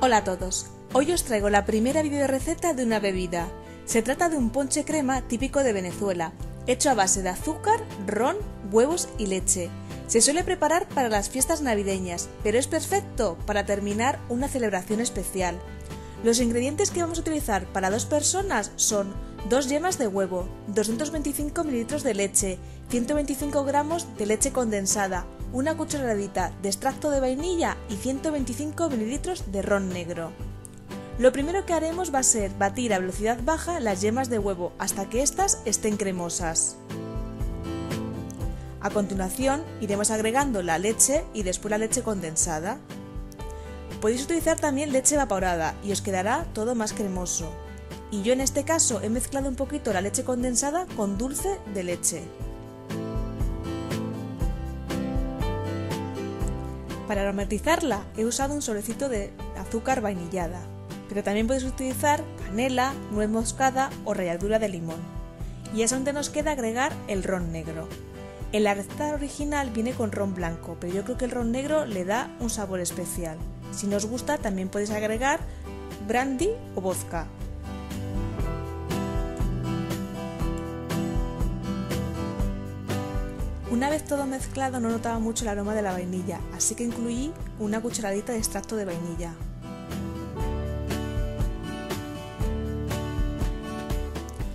Hola a todos, hoy os traigo la primera receta de una bebida. Se trata de un ponche crema típico de Venezuela, hecho a base de azúcar, ron, huevos y leche. Se suele preparar para las fiestas navideñas, pero es perfecto para terminar una celebración especial. Los ingredientes que vamos a utilizar para dos personas son dos yemas de huevo, 225 ml de leche, 125 gramos de leche condensada, una cucharadita de extracto de vainilla y 125 ml de ron negro. Lo primero que haremos va a ser batir a velocidad baja las yemas de huevo hasta que éstas estén cremosas. A continuación iremos agregando la leche y después la leche condensada. Podéis utilizar también leche evaporada y os quedará todo más cremoso. Y yo en este caso he mezclado un poquito la leche condensada con dulce de leche. Para aromatizarla he usado un solecito de azúcar vainillada, pero también podéis utilizar canela, nuez moscada o ralladura de limón. Y es donde nos queda agregar el ron negro. En la original viene con ron blanco, pero yo creo que el ron negro le da un sabor especial. Si no os gusta también podéis agregar brandy o vodka. Una vez todo mezclado no notaba mucho el aroma de la vainilla, así que incluí una cucharadita de extracto de vainilla.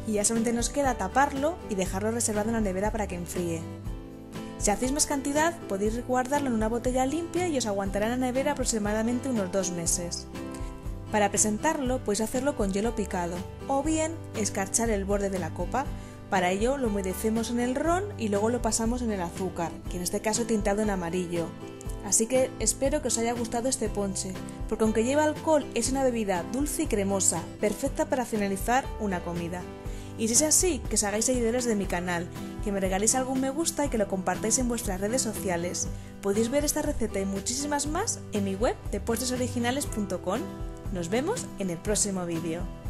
Y ya solamente nos queda taparlo y dejarlo reservado en la nevera para que enfríe. Si hacéis más cantidad, podéis guardarlo en una botella limpia y os aguantará en la nevera aproximadamente unos dos meses. Para presentarlo, podéis hacerlo con hielo picado o bien escarchar el borde de la copa para ello lo humedecemos en el ron y luego lo pasamos en el azúcar, que en este caso tintado en amarillo. Así que espero que os haya gustado este ponche, porque aunque lleva alcohol es una bebida dulce y cremosa, perfecta para finalizar una comida. Y si es así, que os hagáis seguidores de mi canal, que me regaléis algún me gusta y que lo compartáis en vuestras redes sociales. Podéis ver esta receta y muchísimas más en mi web de postresoriginales.com. Nos vemos en el próximo vídeo.